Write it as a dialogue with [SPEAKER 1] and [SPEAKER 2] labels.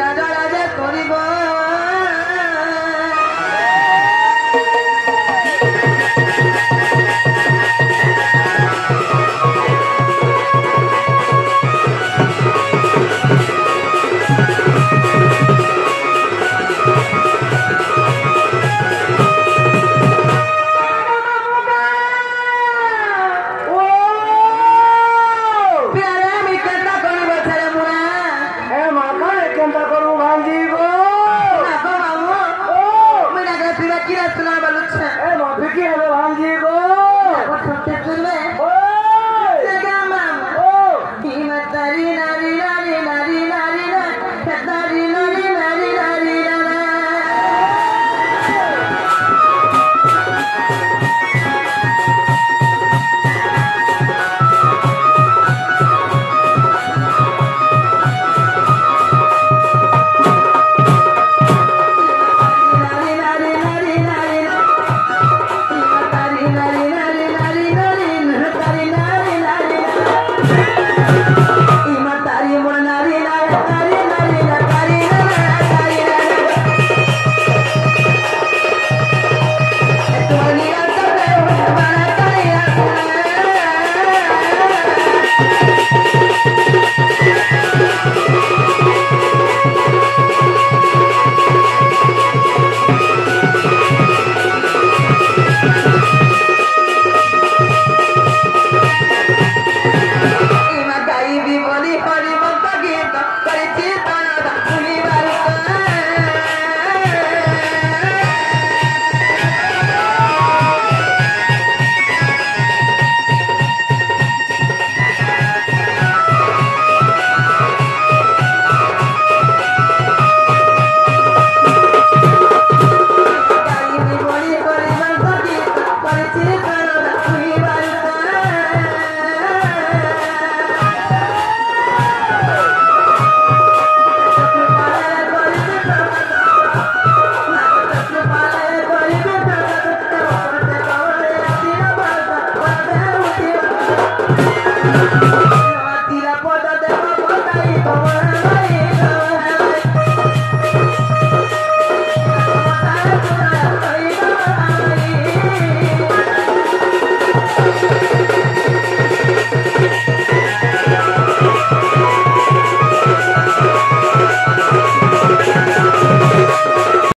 [SPEAKER 1] রাজা যে করিব।